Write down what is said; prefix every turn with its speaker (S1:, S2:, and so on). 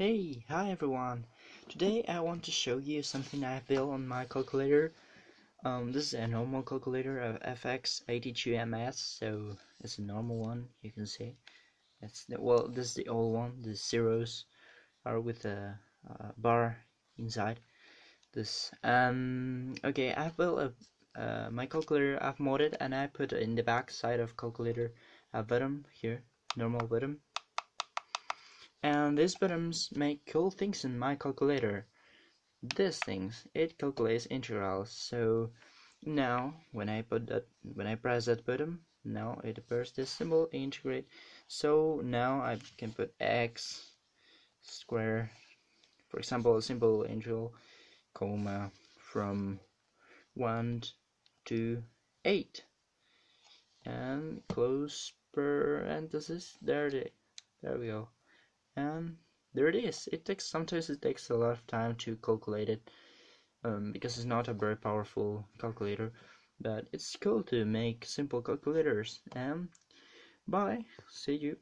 S1: Hey, hi everyone. Today I want to show you something I built on my calculator. Um, this is a normal calculator of FX82MS, so it's a normal one. You can see. It's the, well, this is the old one. The zeros are with a, a bar inside. This um okay. I built a uh, my calculator. I've modded and I put in the back side of calculator a button here, normal button and these buttons make cool things in my calculator. These things, it calculates integrals. So now when I put that when I press that button, now it appears this symbol integrate. So now I can put x square for example a simple integral comma from 1 to 8 and close parenthesis there it there we go and there it is. It takes sometimes it takes a lot of time to calculate it um, because it's not a very powerful calculator but it's cool to make simple calculators. And bye. See you